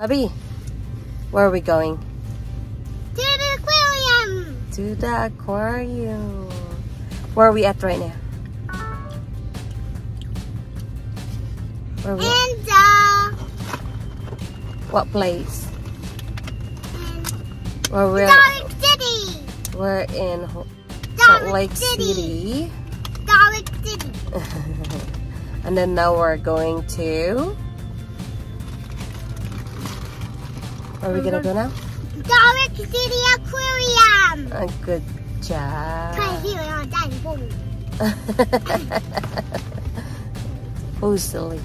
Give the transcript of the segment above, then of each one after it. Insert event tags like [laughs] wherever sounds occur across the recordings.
Abby, where are we going? To the aquarium. To the aquarium. Where are we at right now? Where are we? And uh, What place? Where we're Darling City. we're in Salt Lake City. City. Darling City. [laughs] and then now we're going to Are we gonna go now? Dark City Aquarium. Good job. [laughs] Who's silly.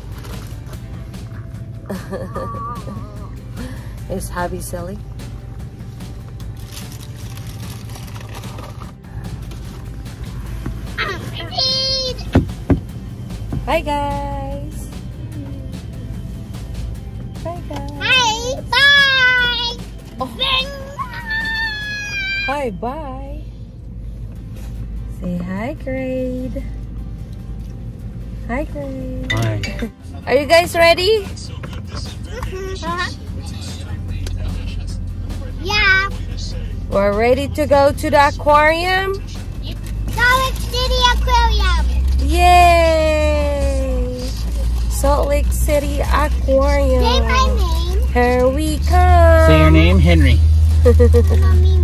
[laughs] Is Habi silly? Bye guys. Oh. Hi, bye. Say hi, grade. Hi, grade. Hi. Are you guys ready? Yeah, We're ready to go to the aquarium. Darling City Aquarium. Yay! Salt Lake City Aquarium. Say my name. Here we come. Say your name, Henry. [laughs]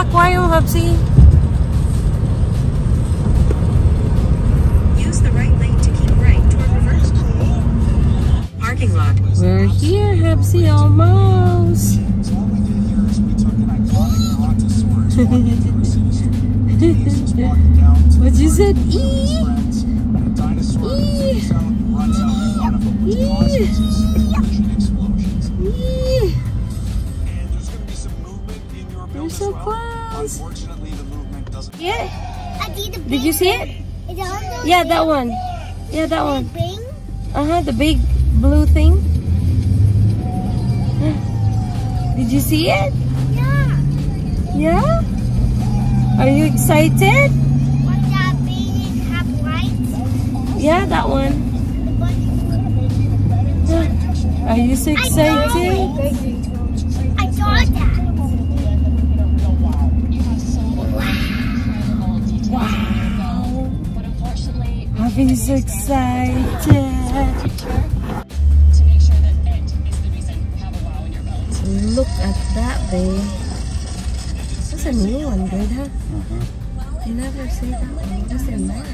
aquarium, Hupsy. Use the right lane to keep right toward reverse. Parking lot. We're here, Hupsy, almost. [laughs] what you said? E. E. so close. Unfortunately, the movement doesn't. Yeah. Did you see it Yeah, that one. Yeah, that one. Bing? Uh huh. The big blue thing. Did you see it? Yeah. Yeah. Are you excited? What that bing have lights? Yeah, that one. Are you so excited? Abby's so excited. Look at that, babe. That's a new one, good, huh? You never see that one. What's in there?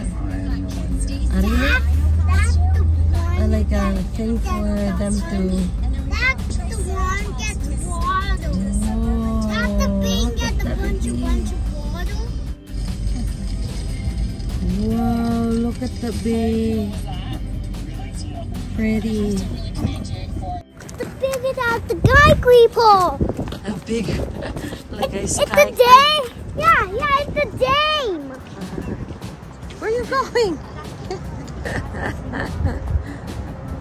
Arena? That's the one. Uh, like a thing for them to. That's the one gets water. Oh, That's the bing look the that bunch of baby. bunch of water. Wow, look at the bee. Pretty. The big is out the guy creeper. A big, like a It's sky. the dame. Yeah, yeah, it's a dame. Where are you going?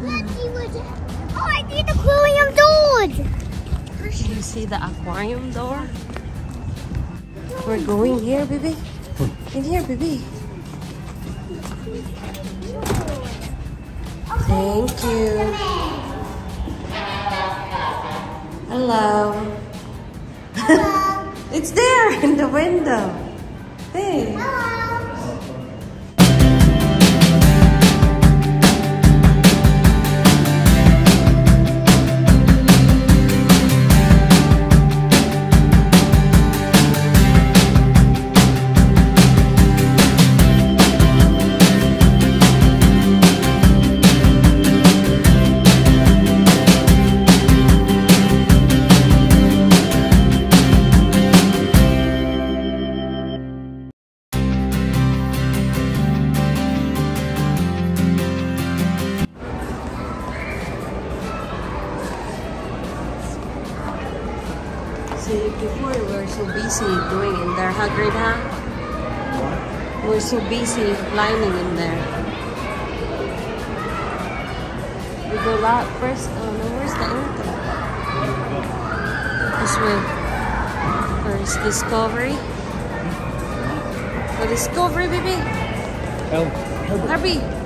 Let's see what. Oh, I see the aquarium doors. Do you see the aquarium door? We're going here, baby. In here, baby. Thank you. Hello. Hello. [laughs] It's there in the window. Hey. So busy lining in there. We go lot first. Oh no, where's the enter? This way. First discovery. Mm-hmm. The discovery, baby. Harvey. As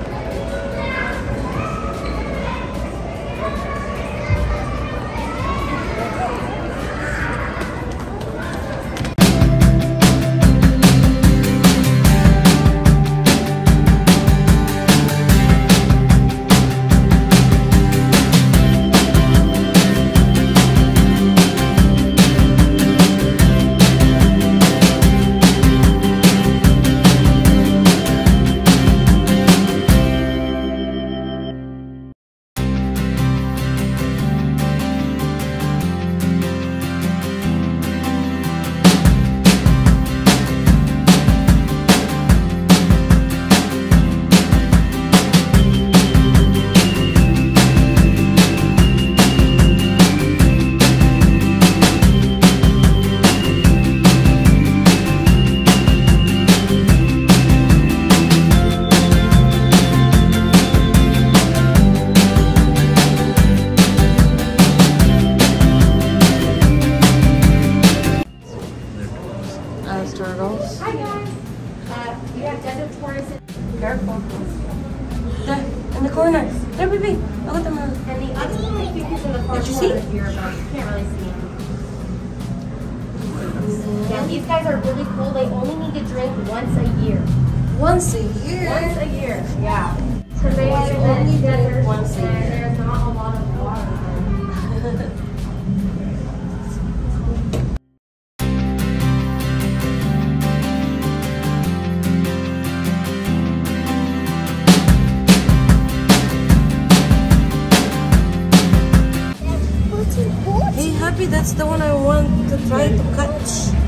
the one I want to try to catch.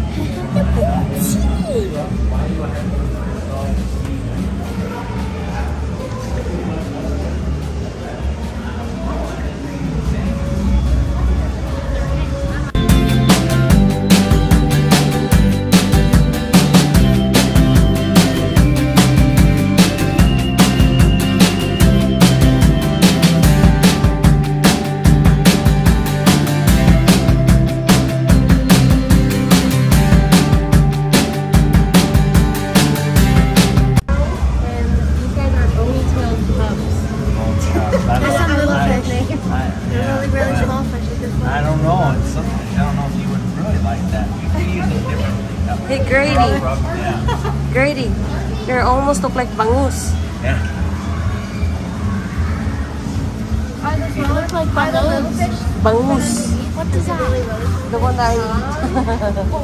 [laughs] Oh.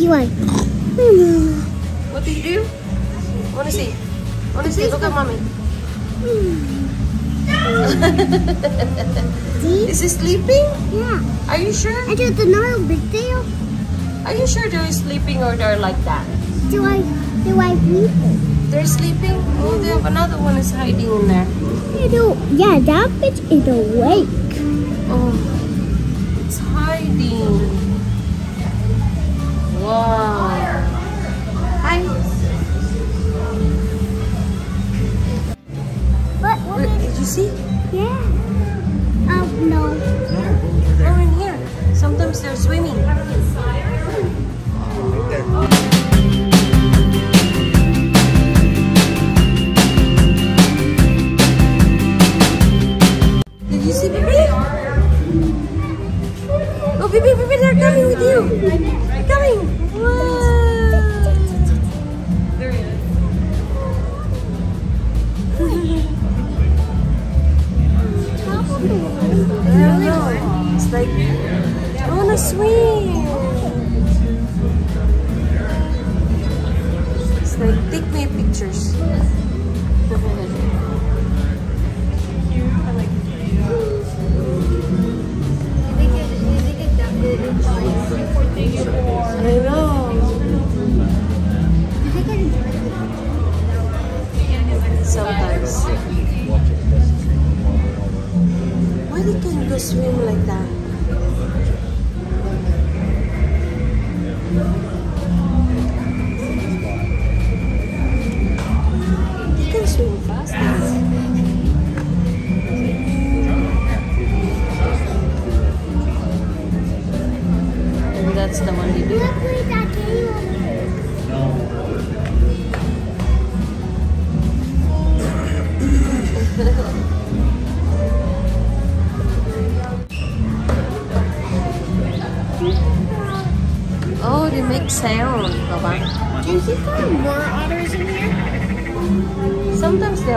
Yeah. He went. "Hmm." What do you do? Wanna see? Wanna see? Look at mommy. [laughs] See? Is he sleeping? Yeah. Are you sure? I And there's another big tail. Are you sure they're sleeping or they're like that? Do I do I it? They're sleeping? Oh, they have another one is hiding in there. I do. Yeah, that bitch is awake. Oh, it's hiding. Wow. Hi. But Wait, did you see? yeah. Oh no. Oh, in here. Sometimes they're swimming. Did you see Bibi? Oh, Bibi, Bibi, they're coming with you. They're coming. Like, I want to swim. It's like, take me pictures. I know. Sometimes. Why they can go swim like that?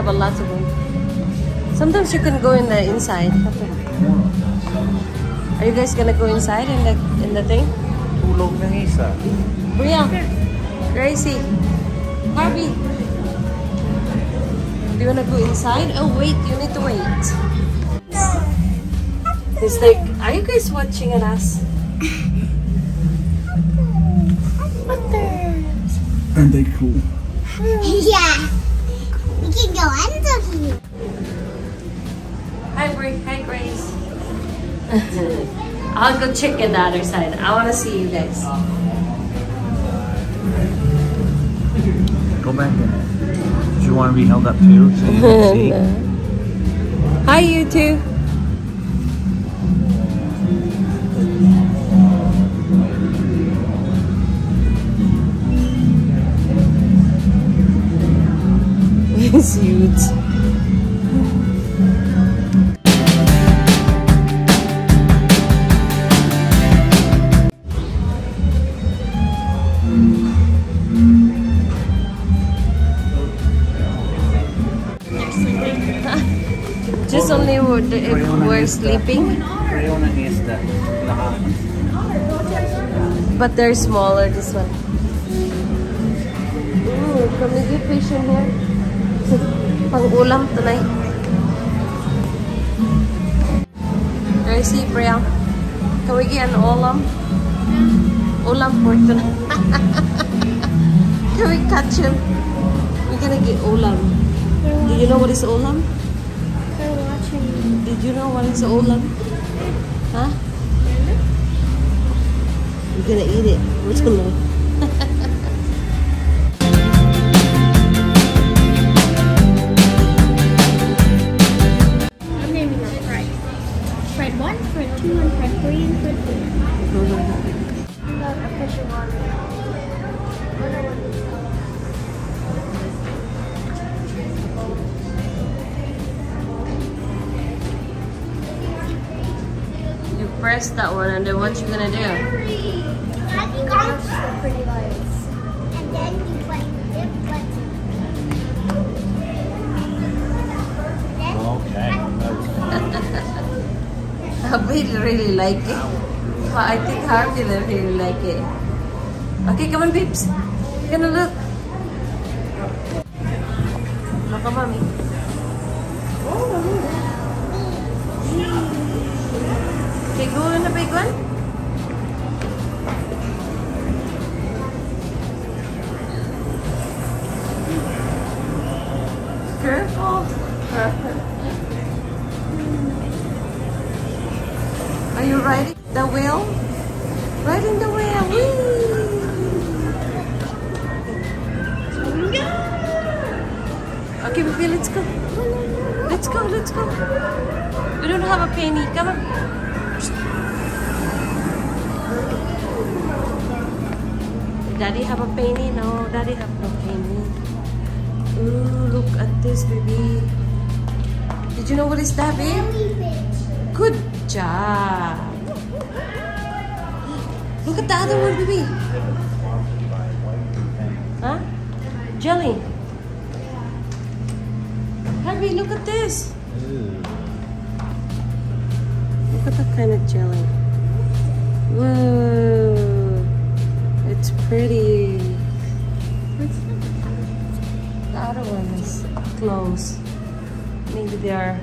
Have a lot of them. Sometimes you can go in the inside. Are you guys gonna go inside in the in the thing? Tulog ng isa. Bria, Gracie, Harvey. Do you wanna go inside? Oh wait, you need to wait. It's like, are you guys watching at us? Otters. Aren't they cool? yeah. We can go under here. Hi, Bri. Hi, Grace. [laughs] I'll go check in the other side. I wanna see you guys. Go back in. Do you want to be held up too so you can [laughs] see? Hi, you two. It's huge. Just only would- if we're sleeping, but they're smaller. This one. Ooh, fish in here? Pang ulam tonight. Gracie, Priya, can we get an ulam? Ulam for tonight. can we catch him? We're gonna get ulam. Do you know what is ulam? They're watching. Did you know what is ulam? Huh? We're gonna eat it. We're gonna. You play it, but Okay. [laughs] Harvey really like it. I think Harvey really like it. Okay, come on, babes. We're gonna. Look, Other one, baby. Huh? Jelly. Harvey, look at this. Look at that kind of jelly. Whoa. It's pretty. The other one is closed. Maybe they are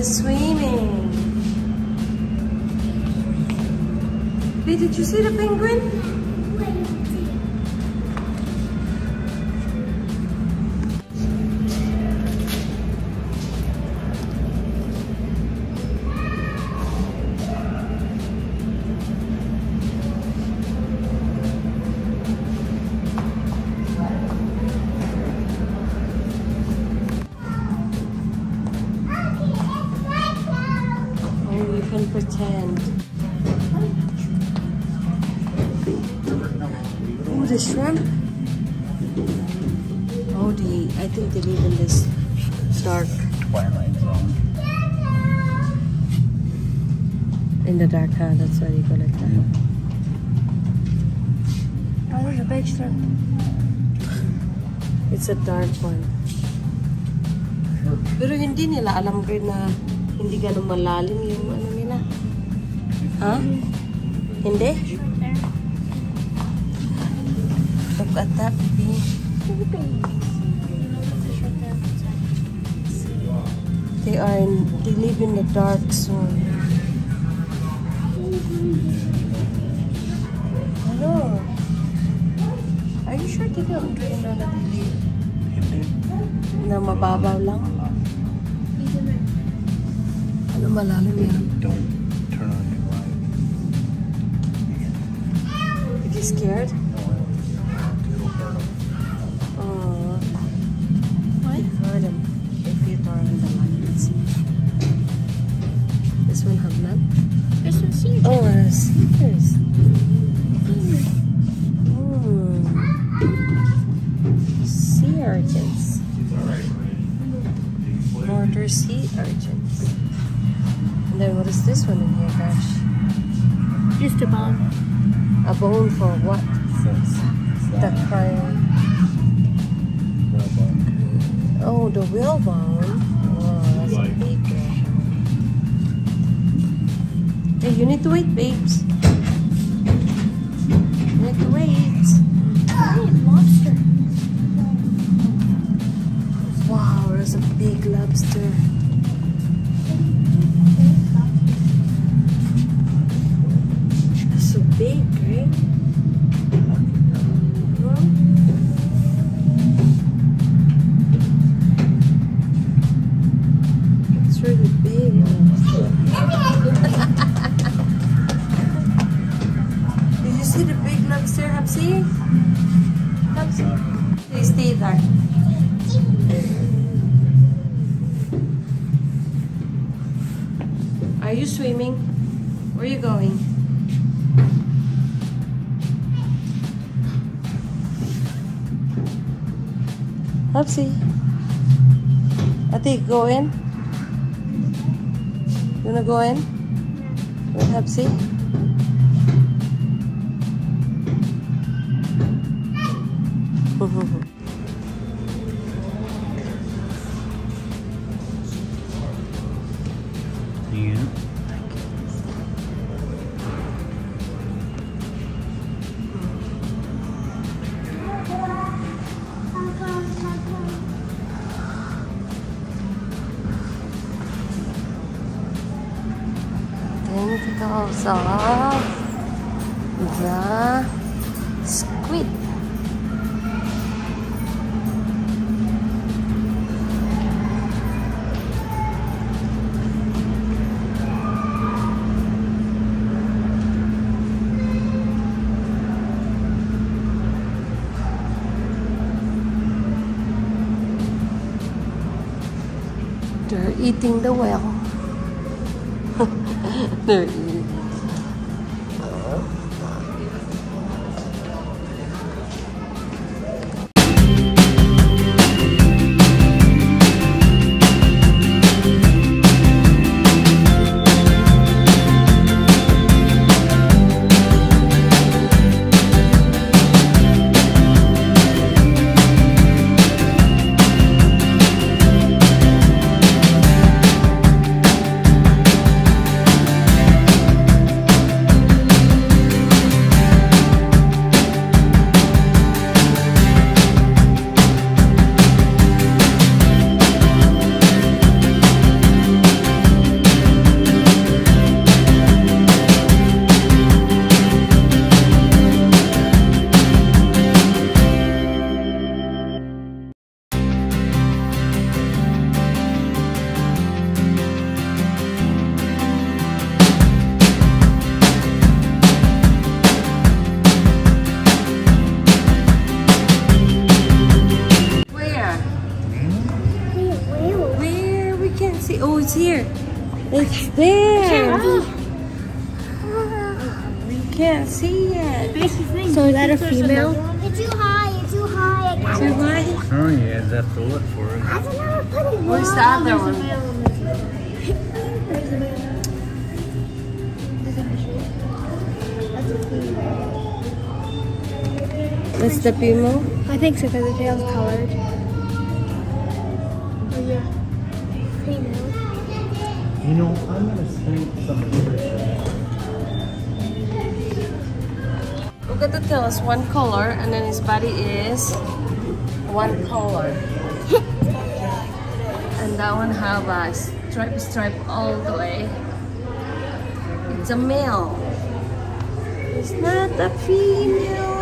is you can pretend. Oh, the shrimp. Oh, the I think they live in this dark, Twilight Zone. in the dark. Huh? That's why they go like that. Oh, there's a big shrimp. It's a dark one. Pero hindi nila alam grade na hindi ganun malalim yung ano nila. Ha? Hindi? Look at that. They are in, they live in the dark zone. Hello. Are you sure they don't that they live na mababaw lang? Ano malalim yan? Scared? A bone for what? The crying. Oh, the whalebone. Oh, that's a big one. Hey, you need to wait, babes. Are you swimming? Where are you going? Hopsy. Ate, go in. You wanna go in? With Hopsy? Yeah. [laughs] They're eating the well. Can't see it. So is that a female? It's too high. It's too high. I Too high? Oh, yeah, that's have to look for it. I don't know. Put it Where's the other one? That's the Pimo. I think so because the tail's colored. Oh yeah. Female. You know, I'm gonna send some at the tail. It's one color, and then his body is one color. [laughs] and that one have a stripe stripe all the way. It's a male. It's not a female.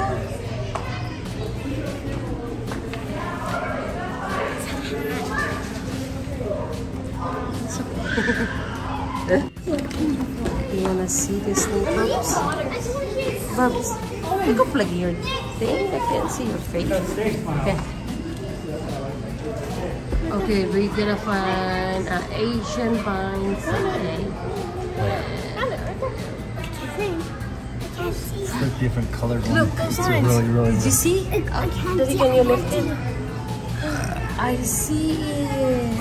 [laughs] you wanna see the snake bubs? Bubs, pick up like your thing. I can't see your face. Okay. Okay, we're gonna find an Asian vine snake. There's different colored ones. Look, It's guys. really, really Did you see? Daddy, can you lift it? I see it.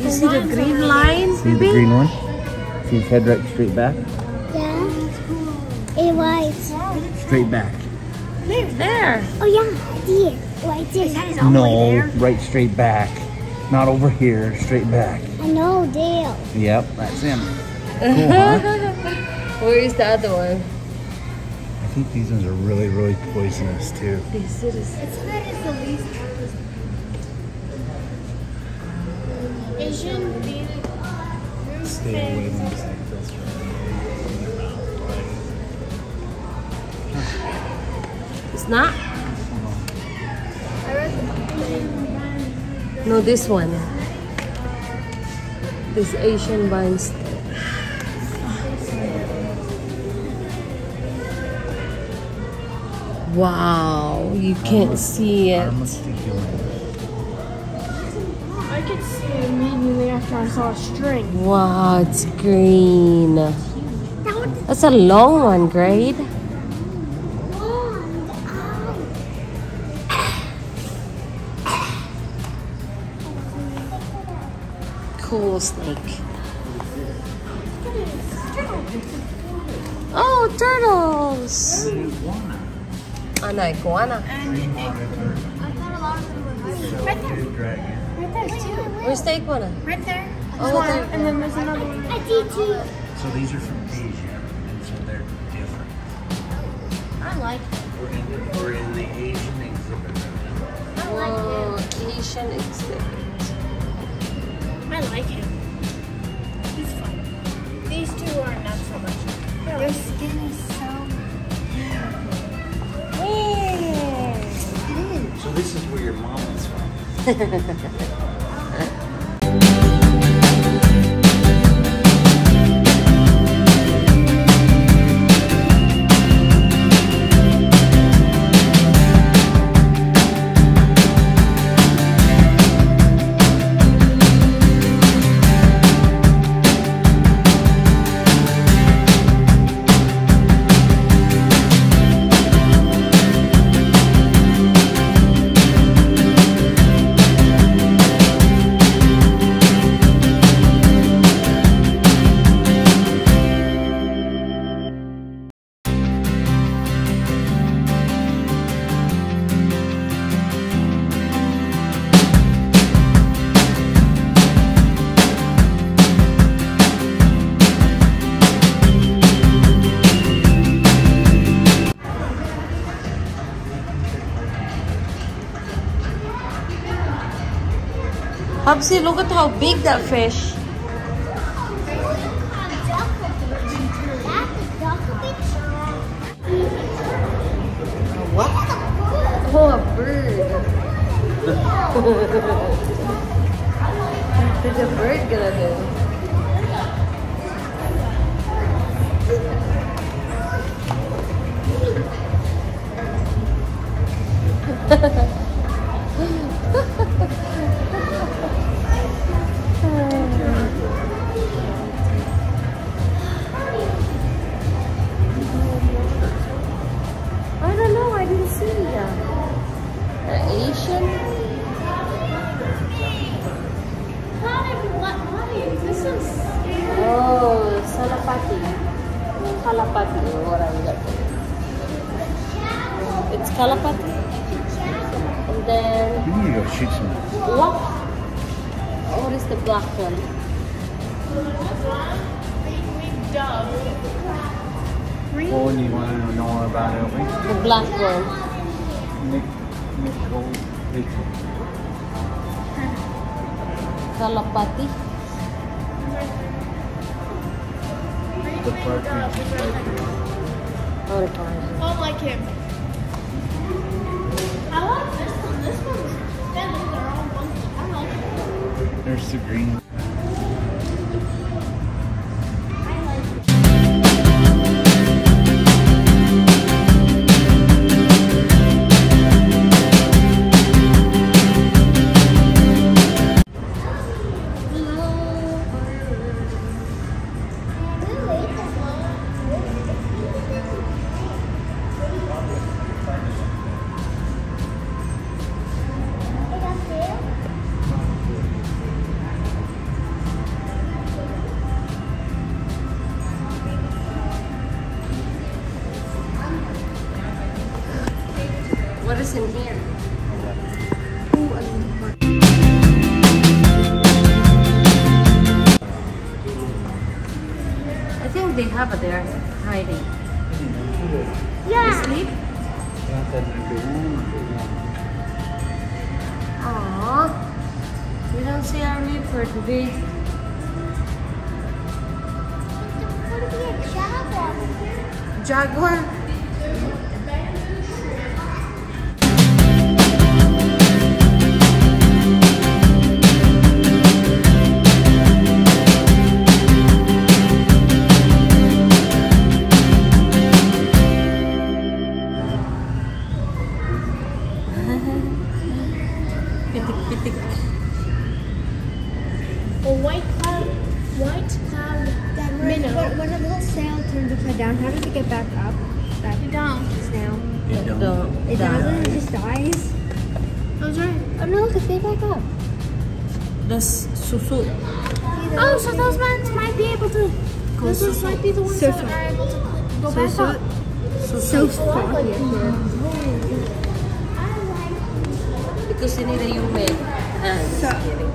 You see the green line? See the green one? See his head right straight back? Yeah. It was. Straight back. There. Oh yeah. Deer. Right there. No, right straight back. Not over here, straight back. I know Dale. Yep, that's him. Cool, [laughs] huh? Where is the other one? I think these ones are really, really poisonous too. This is It's good as the least Asian Stay away from It's not? No, this one. This Asian vines. Wow, you can't see it. I could see it immediately after I saw a string. Wow, it's green. That's a long one, Grade. Cool snake. Oh, turtles! An iguana. And iguana. I thought a lot of them were right there. Right there too. Where's the iguana? Right there. Oh, One, there. and then there's another one. I see two. So these are from Asia, and so they're different. I like We're in the, we're in the Asian exhibit. Whoa, Asian exhibit. I like him. He's fun. These two are not so much. Their skin is so. So this is where your mom is from. [laughs] look at how big that fish. Kalapati or whatever that is. It's kalapati. And then You need to go shoot what? What is the black one? Oh, and you want to know more about it? We The black one. Nick, Nicole, Rachel. Kalapati. The partridge. partridge. Oh, the partridge. I like him. I like this one. This one's. That is their own monkey. I like it. There's the green. Because you need a human. Ah, just So- kidding.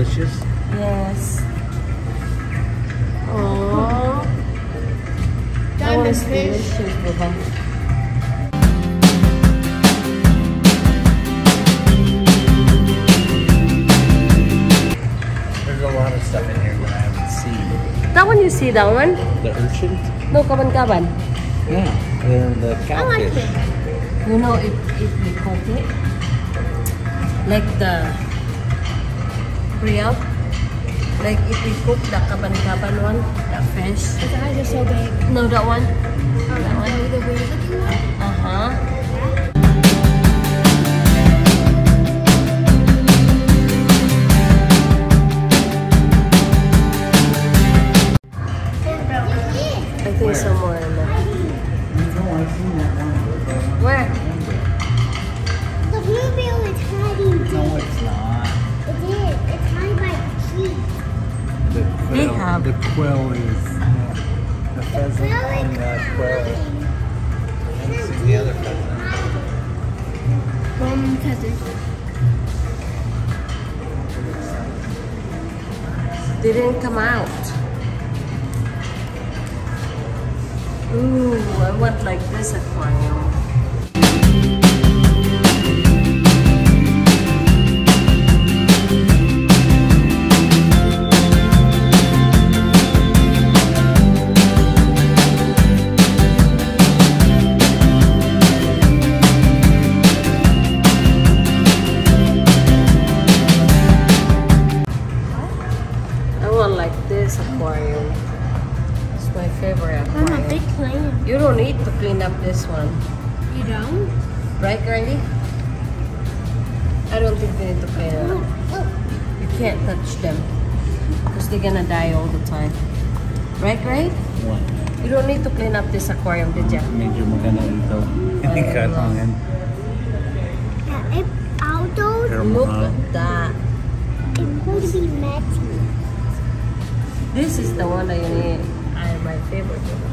Those are delicious. Yes. Oh, that one Diamond is fish. delicious, Baba. There's a lot of stuff in here that I haven't seen. That one you see, that one? The urchin? No, kaban-kaban. Yeah. They're the like catfish. You know, if, if we cook it, like the real, like if we cook the kaban-kaban one, the fish. Eyes are so big. No, that one. Oh, That one. They're gonna die all the time. Right, Grady? What? You don't need to clean up this aquarium, did ya? Medyo maganda ito. Hindi ka hangin. Yeah, if outdoors, Pero Look at that. it's going to be messy. This is the one that you need. I my favorite. one.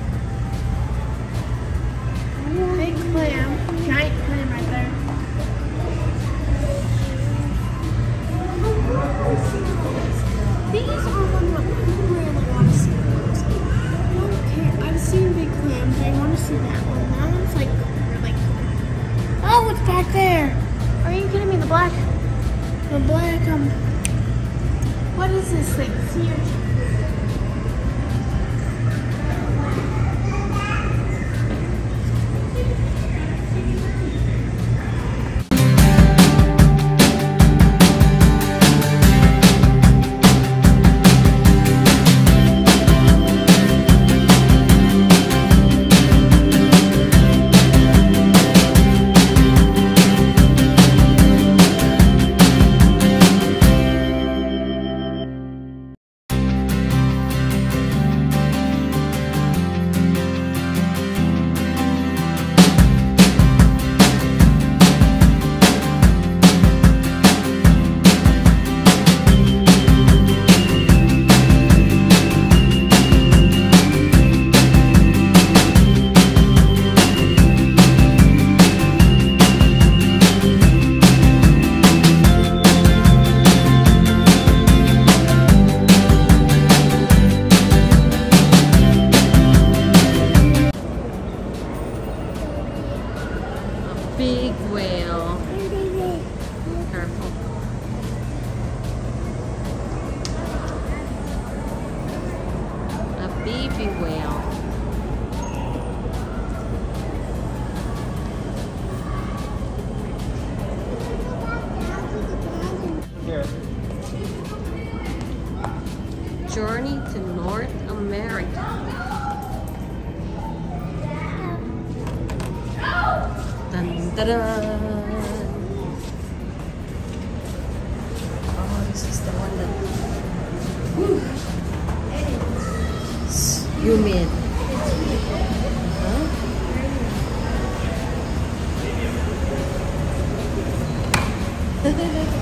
Big clam. Giant clam right there. These are one that I want to see. I don't care. I've seen big clams. I want to see that one. That one's like really cool. Oh, it's back there. Are you kidding me? The black, the black, um, what is this thing? Sea urchin. Uh-huh.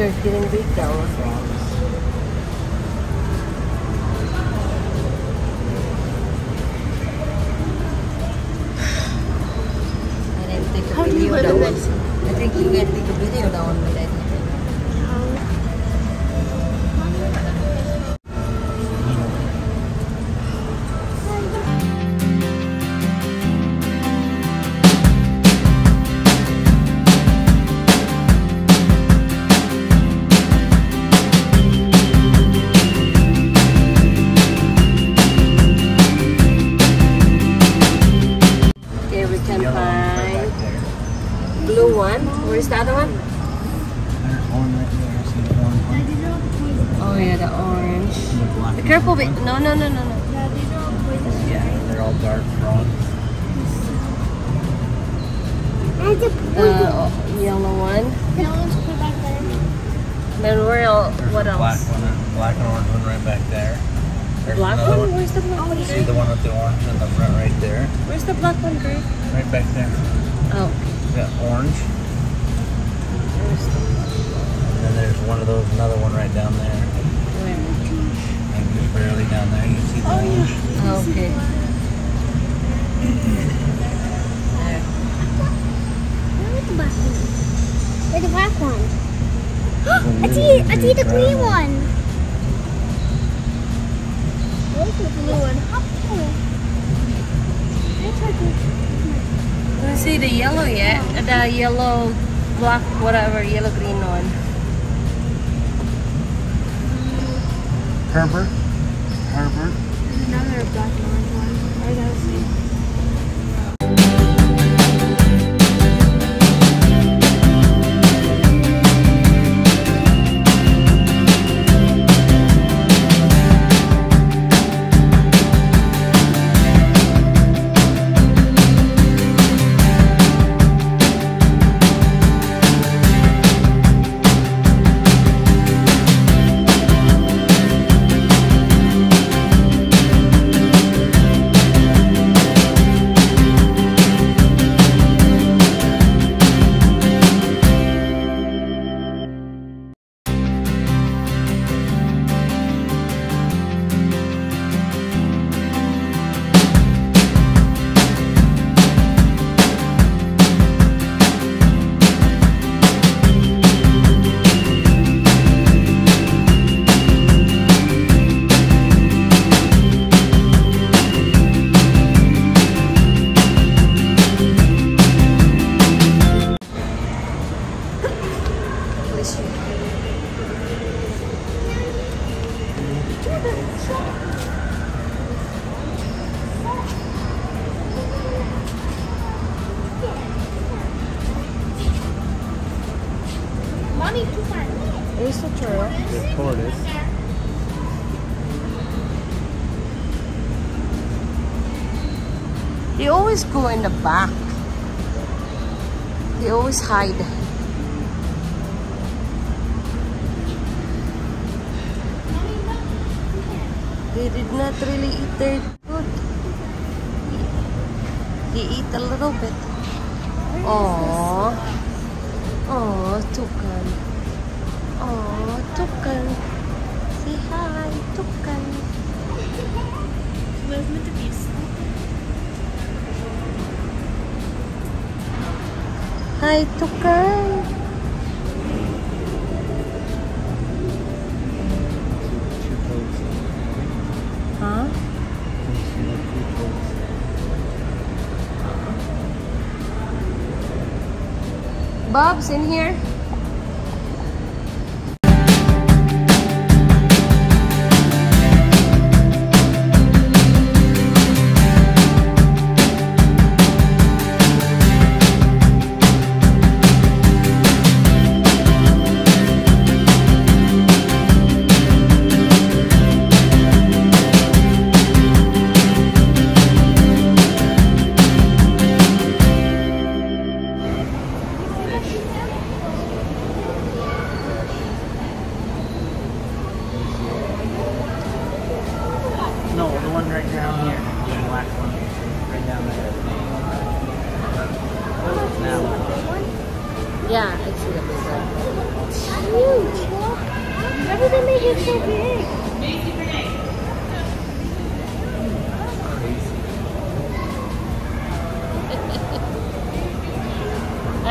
They're getting big now. always go in the back. They always hide. They did not really eat their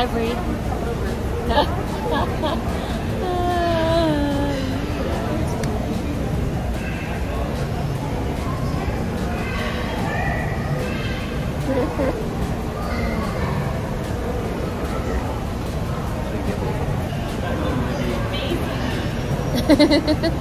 I breathe. [laughs] [laughs]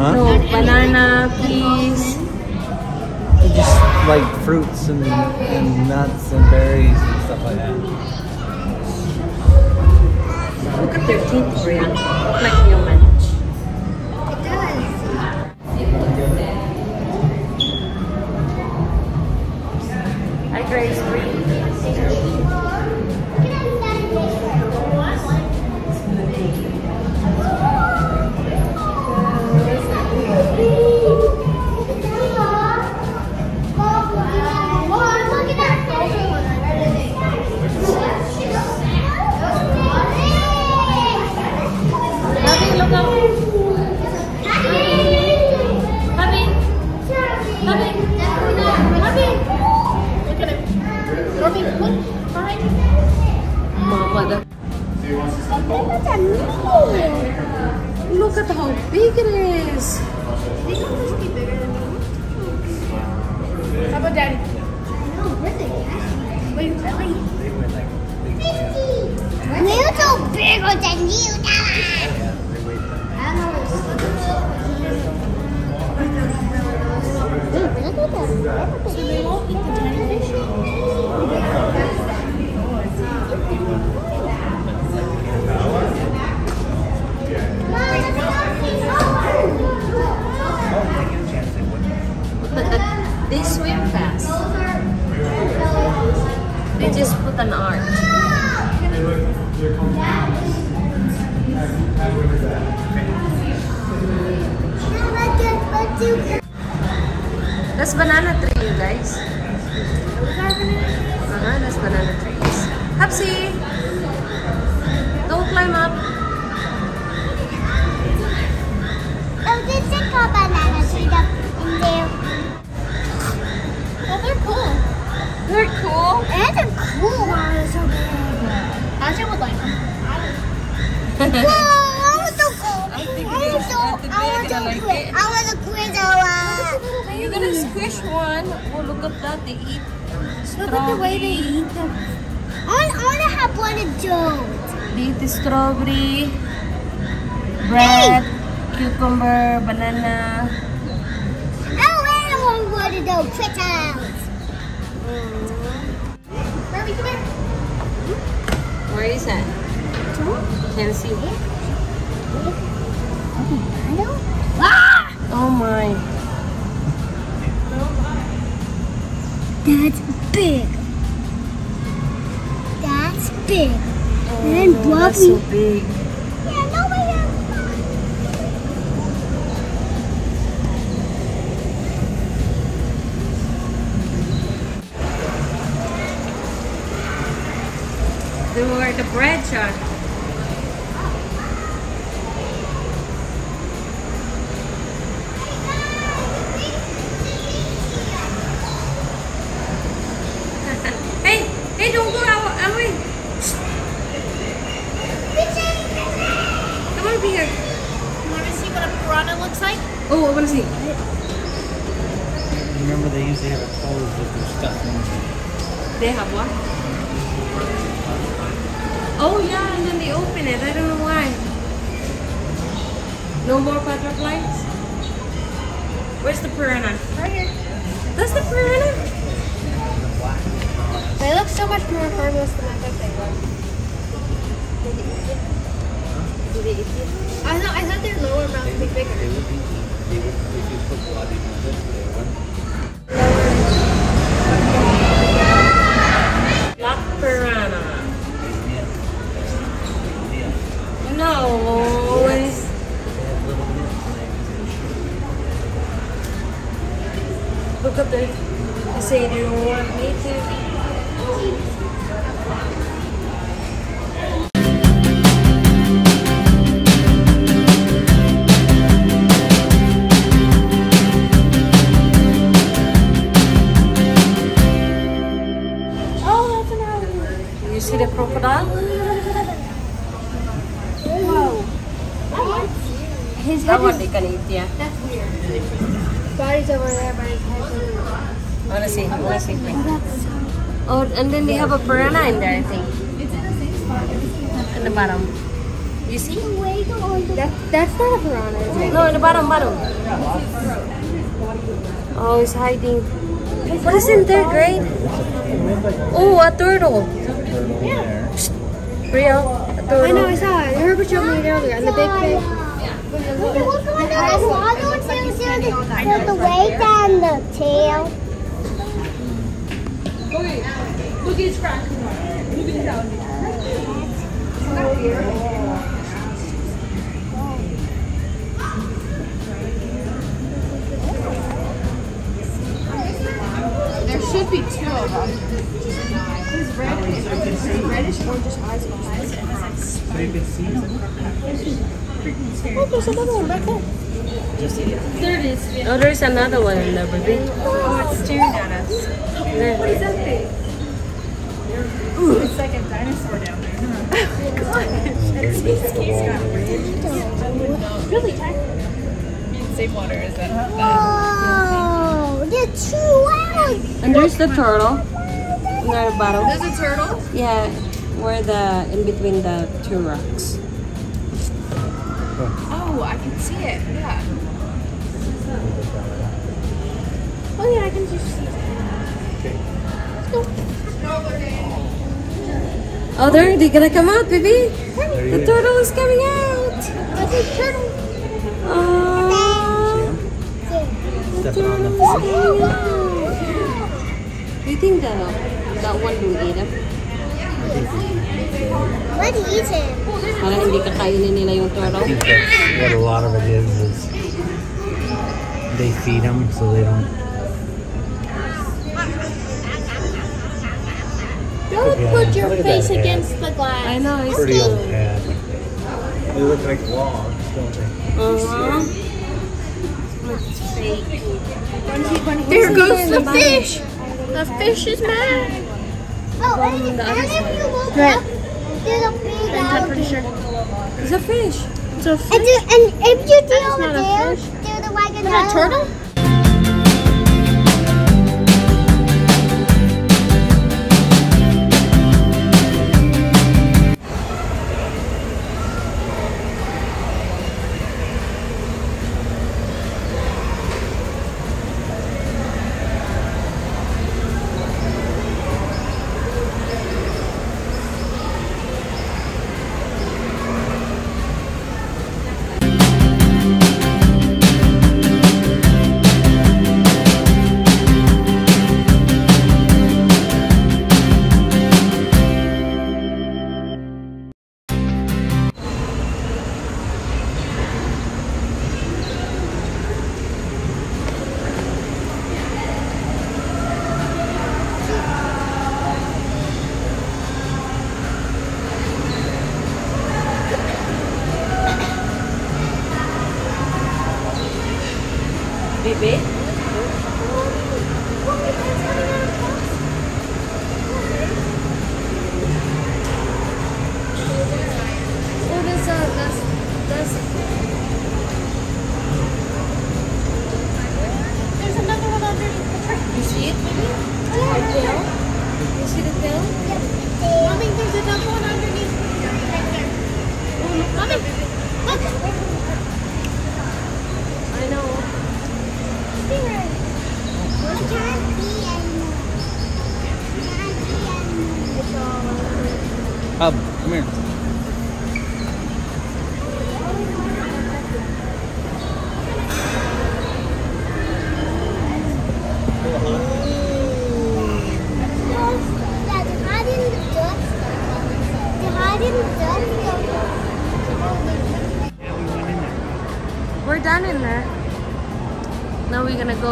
Huh? No, banana, peas. Just like fruits and, and nuts and berries and stuff like that. Look at their teeth, Brian. Look like human. It does. Hi, Grace. Mama, the- look at how big it is. How about daddy? Wait? They like. We're so bigger than you, Dad. Yeah, they weighed like So they won't eat the swim fast. They just put an arch. That's banana tree, you guys. Uh-huh, that's banana trees. Hapsi! Don't climb up. Gonna one. Oh, look at that. They eat Look at the way they eat them. I want, I want to have one of those. They eat the strawberry, bread, cucumber, banana. I want one of those critters. Ruby, come here. Where is that? Can't see. Ah! Oh my. That's big. That's big. Oh, And no, that's so big. Yeah, no way. They were the bread shot. It's hiding. What is in there, Great? Oh, a turtle. Real? A I turtle. know, I saw it. Herbert showed me it earlier. And the big fish. the weight and the tail. There should be two of them. His red is reddish or just eyes So you can see. Oh, there's another one back there. Oh, there's another one in there, baby. Oh, it's staring at us. There. It's like a dinosaur down there, [laughs] [laughs] huh? Really tiny. Safe water is that? Whoa, the two animals. And there's the turtle. Near the bottom. There's a turtle? Yeah, where the in between the two rocks. Oh, I can see it. Yeah. Oh yeah, I can just see it. Oh, there they're gonna come out, baby. The turtle is coming out. That's a turtle. Oh, Stepping on the turtle's fish. Do you think that that one will eat them? What is it? Para hindi kakainin nila yung I think that's what a lot of it is, is they feed them so they don't. Don't Yeah, put your look face that against the glass. I know, it's Pretty still. old head. They look like logs, don't they? Uh-huh. There goes the fish. The fish is mad. Oh, and, and if you look up, there's a big alligator. It's a fish. It's a And, fish. do, and if you do That's over not a there, fish. do the Is that a turtle?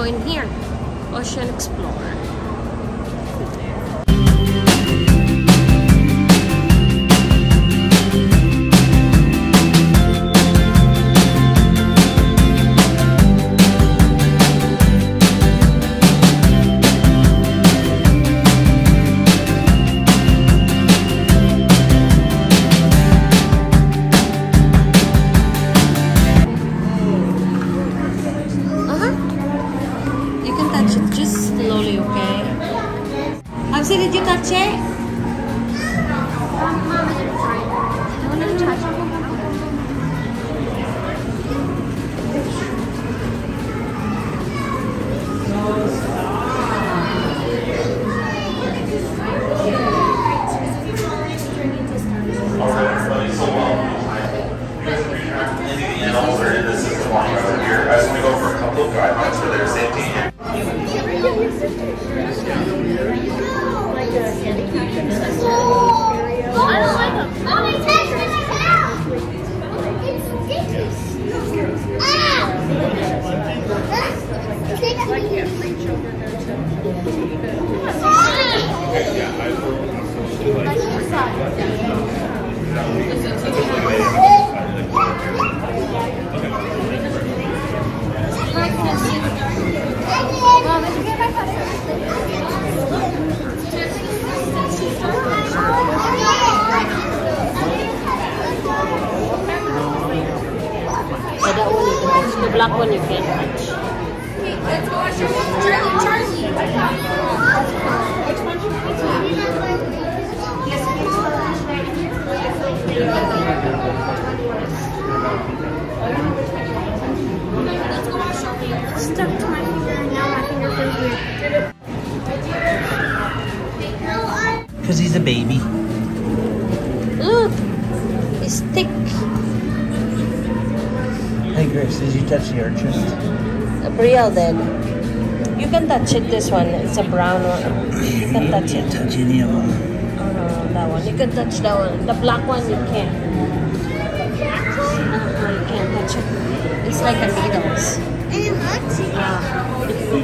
in here. check this one. It's a brown one. You can touch it. Touch any of them. That one. You can touch that one. The black one you can't. No, you can't touch it. It's like a needle. And uh, it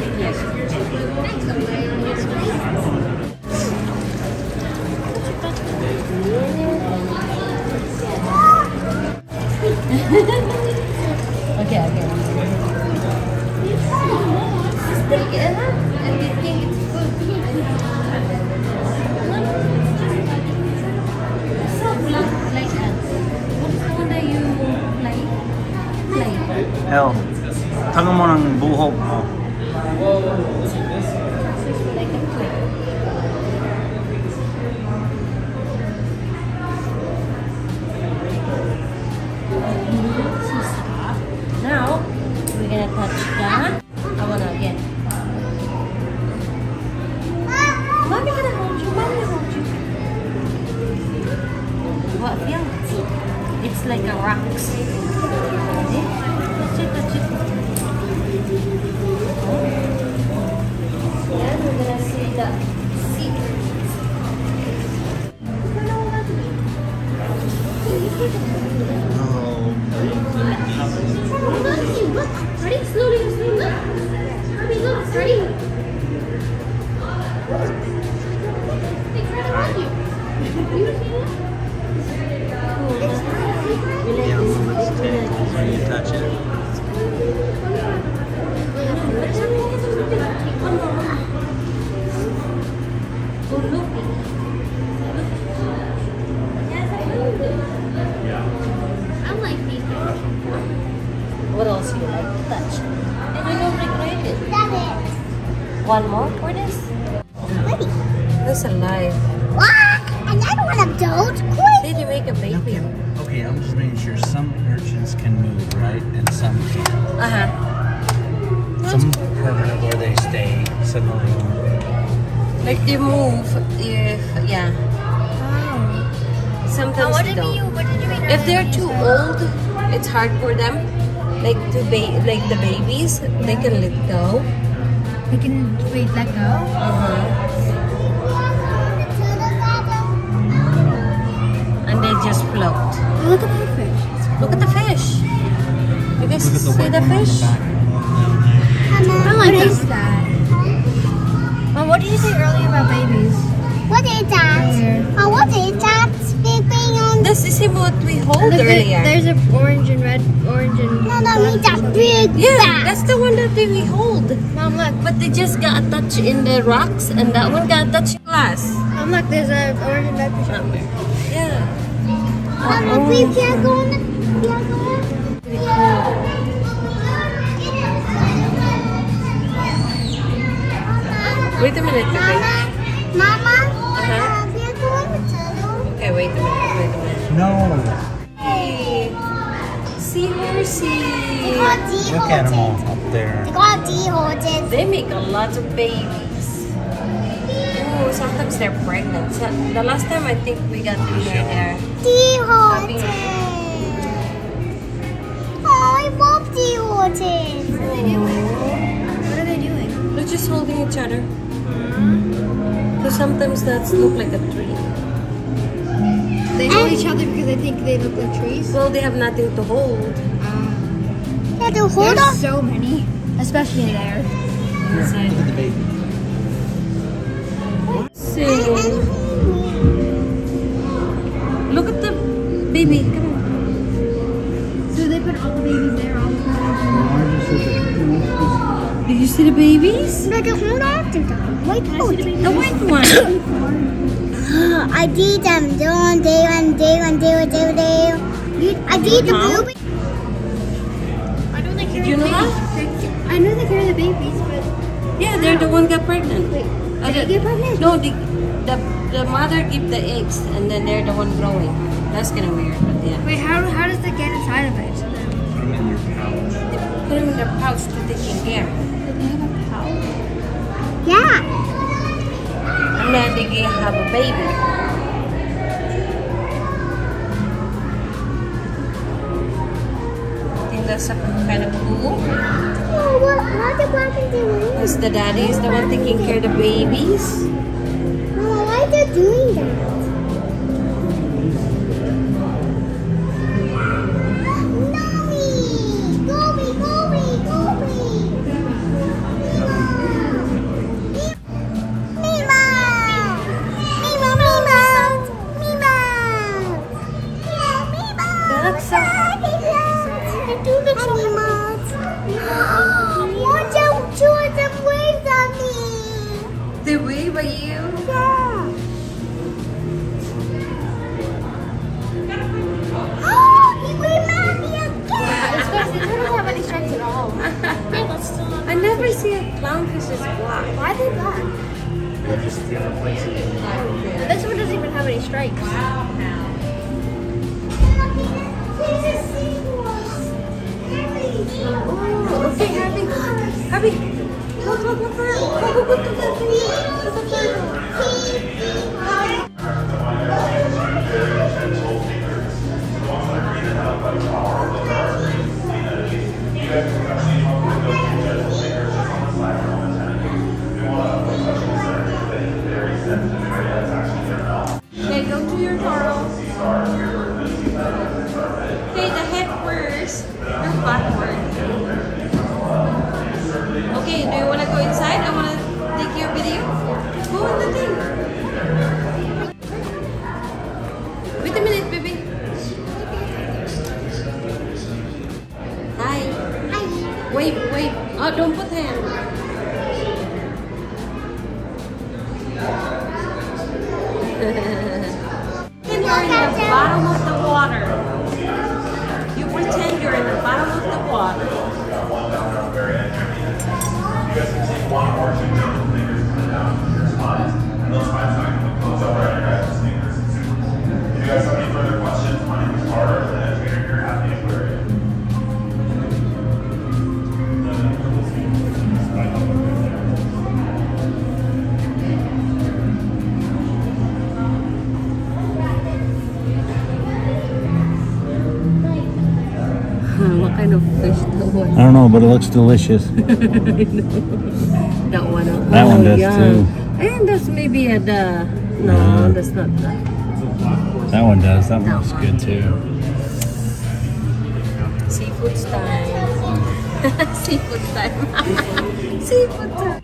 hurts. Hell, taga mo ng buhok. Hard for them. Like to ba- like the babies, they can let go. They can wait, let go. They just got touched in the rocks, and that one got touched in glass. Mom, look. There's a orange and red fish. Yeah. Mama, uh, we can't go in the. Can't go in. Wait a minute, baby. Mama, Mama, we are going to turtle. Okay, wait a minute, wait a minute. No. Hey, seahorsey. They got D Look at them all horses. up there. They got D horses. They make a lot of babies. Ooh, sometimes they're pregnant. So, the last time I think we got them here, there. D horses. Oh, I love D horses. What are they doing? What are they doing? They're just holding each other. Hmm? Because sometimes that's look like a tree. They hold each other because they think they look like trees. Well, they have nothing to hold. Yeah, hold There's on. so many, especially there. Here, look at the baby. See. Look at the baby. Come on. So they put all the babies there all the time. Orange is the- Did you see the babies? No, just hold on to them. Wait, hold it. The white one. [coughs] I did them. They one, they one, they one, they one, they one, they one. I did the Huh? blue. They're the one got pregnant. Wait, Uh, they get pregnant? No, the, the the mother give the eggs and then they're the one growing. That's kind of weird, but yeah. wait, how how does it get inside of it? Put 'em in your pouch. Put them in their pouch so they can to taking care. Yeah. And then they can have a baby. I think that's a kind of cool. Because the daddy is the one taking care of the babies. Mama, why are they doing that? Wait. Oh, don't put but it looks delicious. [laughs] Uh, that one. oh, That one does yeah. too. And that's maybe at the. No, Yeah. that's not the. That one does. That one That looks one. good too. Seafood time. [laughs] Seafood time. [laughs] Seafood time.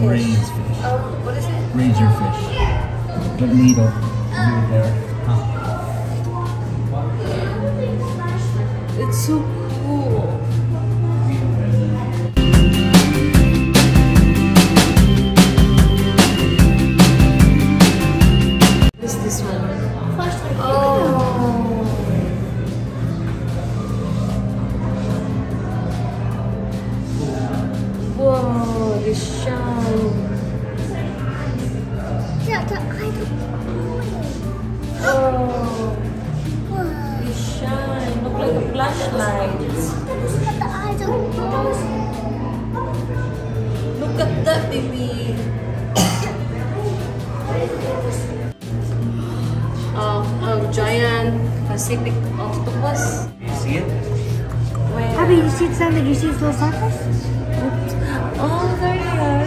Rays. Fish. Um, what is it? Razor fish. But needle. Baby. Oh, oh, giant Pacific octopus. You see it? Where? Abby, you see something? You see little circles? Oh, there you are.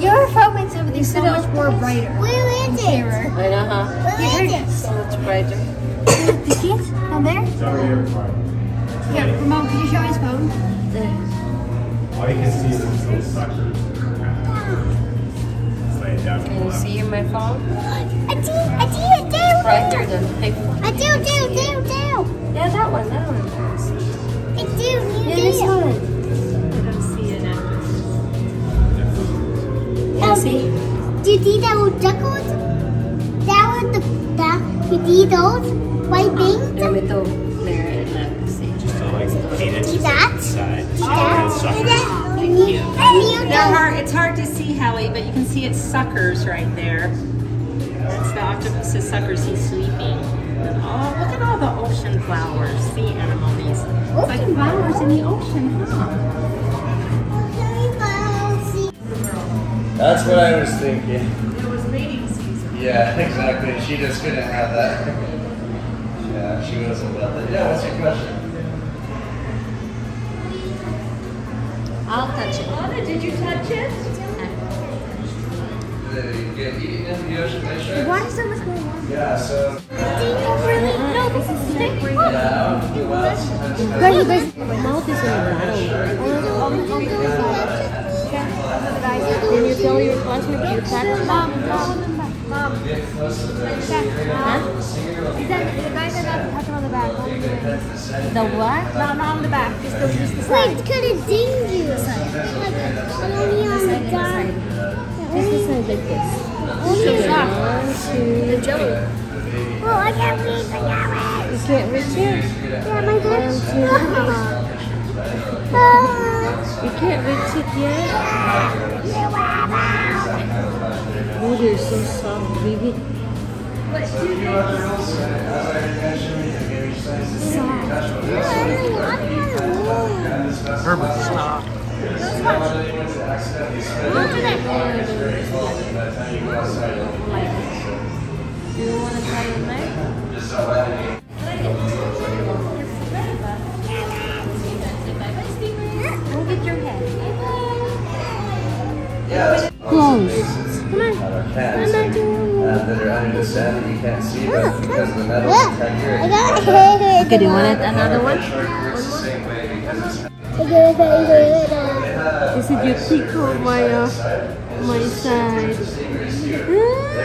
Your phone makes everything so much more brighter. Where is it? Clearer. I know, huh? Where is it? So much brighter. You see it? Down there? Yeah, Mom, could you show his phone? All you can see is little suckers. Lay it down. Can you see my phone? I do, I do, I do. Brighter than my phone. I do, do, do, do. Yeah, that one, that one. I do, you Yeah, this do. one. I don't see it now. Yeah, see? Do you see that with duckles? That was the, that, you see those white uh, things? Let me go clear it. Let me see. Just to like paint it See just that? inside. See that? See suckers. that? You you need They're hard, it's hard to see, Hallie, but you can see it's suckers right there. That's the octopus's suckers, he's sleeping. Oh, look at all the ocean flowers, sea anemones. It's like flowers in the ocean, huh? That's what I was thinking. It was mating season. Yeah, [laughs] exactly. She just couldn't have that. yeah, she wasn't about that. Yeah, what's your question? I'll touch it. Anna, did you touch it? Did you get eating in the ocean later? Why is so much more warm? Yeah, so. No, this is snake. Yeah, well, sometimes- Guys, you guys. My mouth is in the Then you tell your classmates you touch. Mom, mom, mom. Get the Huh? Is that the guy said not touch on the back? the- The what? No, not on the back. Just the, just the Wait, side. it's gonna ding you. Like, only on the side. This is like this. Only on One, two. The jelly. Oh, I can't reach, can't reach. You can't reach it? Yeah, my God. two. [laughs] Ah. You can't reach it yet? Oh, they're so soft, baby. Herbert, stop. Do you are under that you can't see, but because the metal detector. I got. Okay, do you want another one? Works the same way because it's This is your tickle on my, uh, my side. Ah,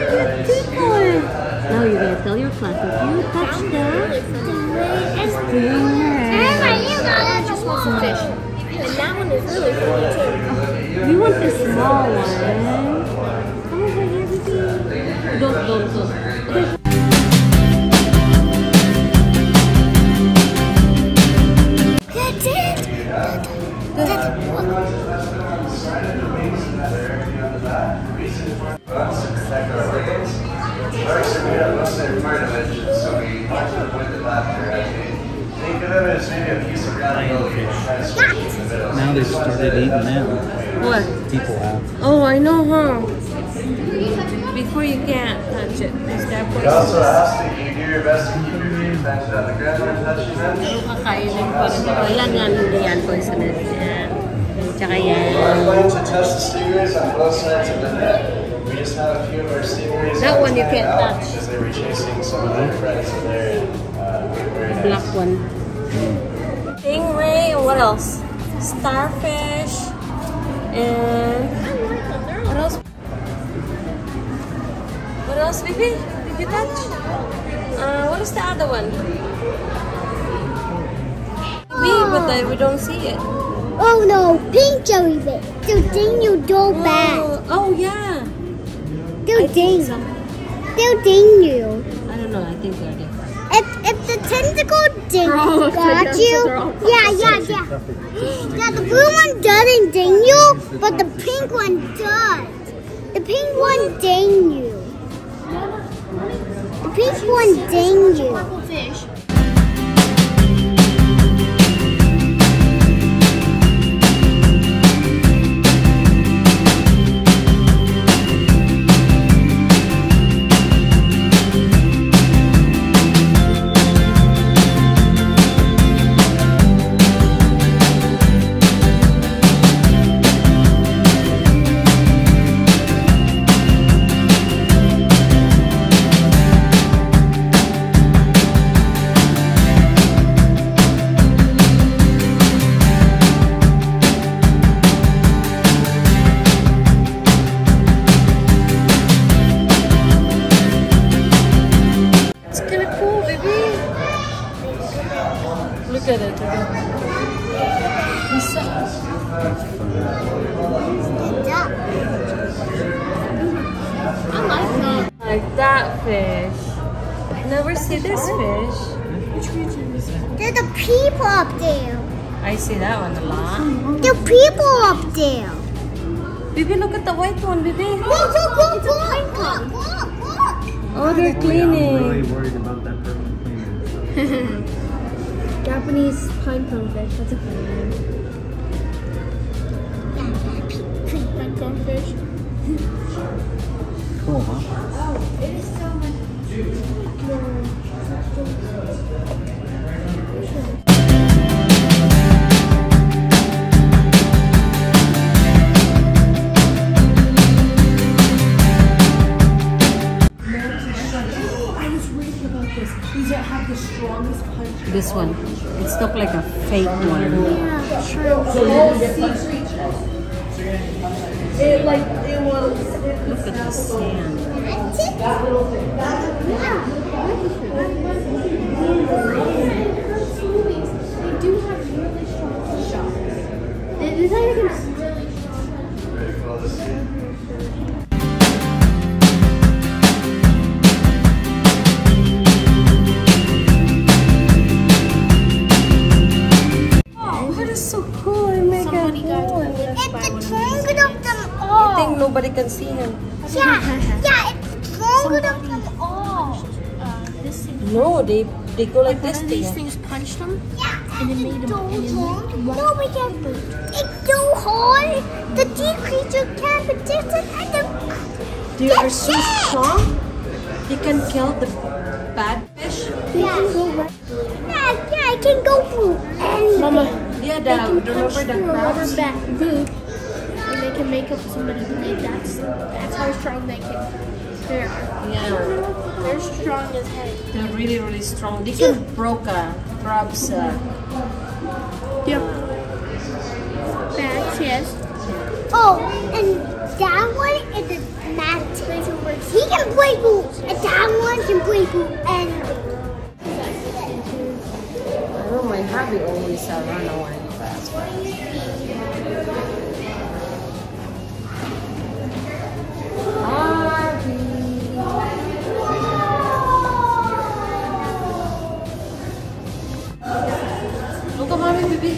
you tickle. Now you're gonna tell your class if you touch that, stay in her I just want some fish. And that one is really cool too. You want the small one? Think of it as maybe a piece of ravioli kind of squished in the middle. Now they started eating them. What? People have. Oh, I know, huh? Before you can't touch it. Is that You also ask that you do your best to keep your feet planted on the ground when touching them. Kakainin ko rin ito. Yan nga, hindi yan poisonous. Yan. Tsaka We are yan. going to test the stingrays on both sides of the net. We just had a few of our stingrays That one you can't touch. Because they were chasing some of their friends in there. And, uh, very nice. Black one. Stingray and what else? Starfish. And what else? What else, baby? Did you touch? Uh, what is the other one? Me, but I, we don't see it. Oh no, pink jellyfish. They'll ding you so bad. Oh, oh yeah. They'll I think They'll ding you. I don't know. I think they're different. If, if the tentacle ding Oh, got you, yeah, yeah, yeah. Yeah, the blue one doesn't ding you, but the pink one does. The pink one ding you. The pink one ding you. Kill the bad fish. yeah. yeah, yeah, I can go through anything. Mama, Yeah, they can remember the crabs. back and they can make up somebody's leg. That's that's how strong they can. They are. Yeah, They're strong as heck. they're really really strong. They can broke a crab's. Uh, Yep. Bats, yes. Oh, and that one is a mat. He can play pool, and one can play pool. And I don't mind having Lisa, run away fast. Look at mommy, baby.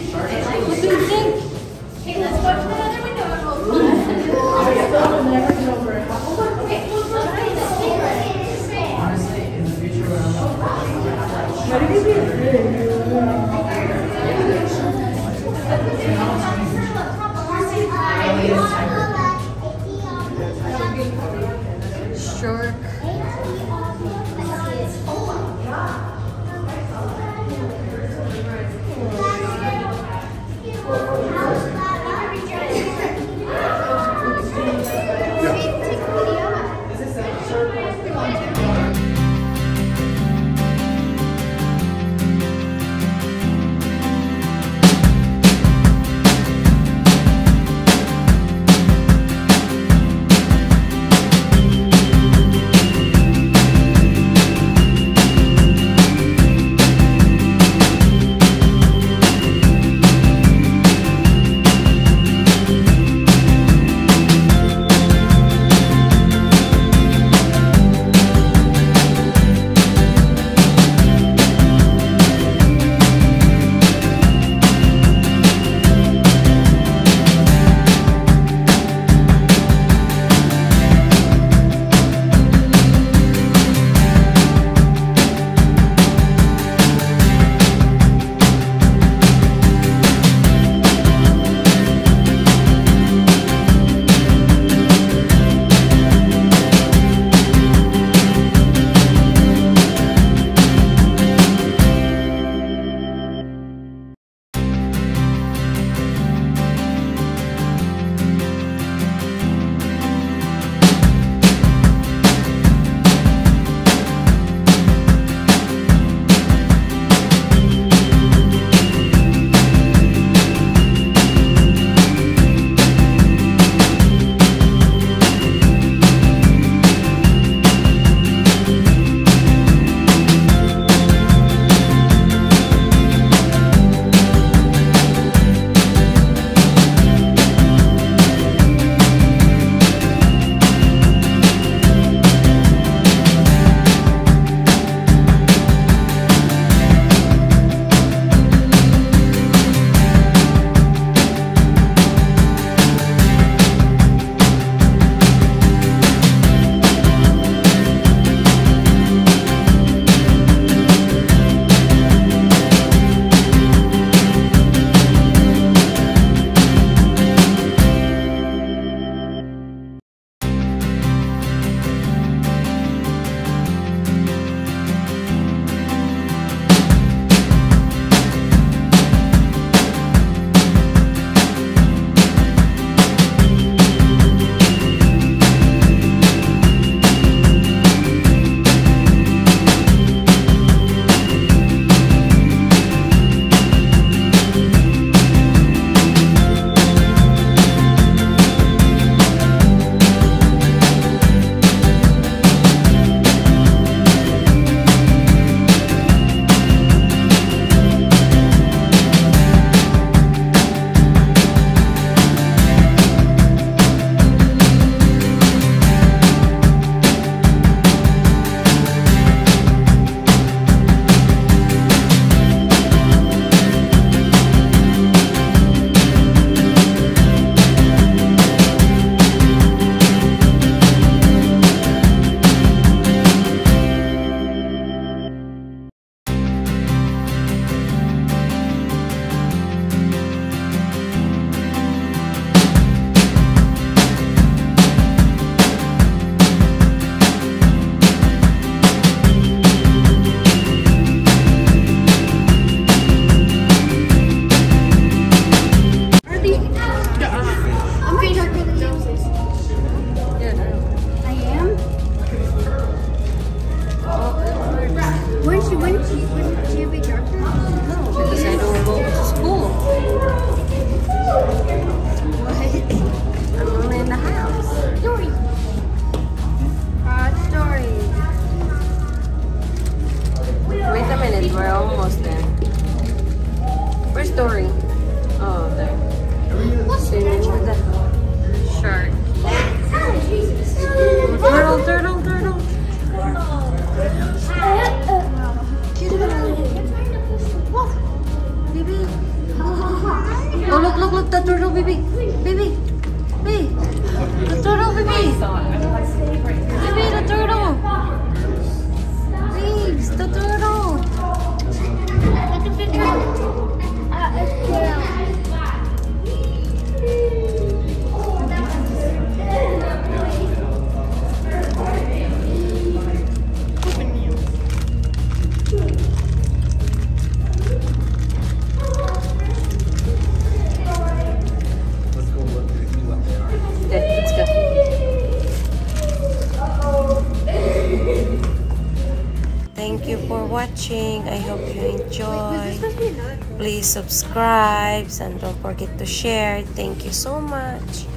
subscribe and don't forget to share. Thank you so much.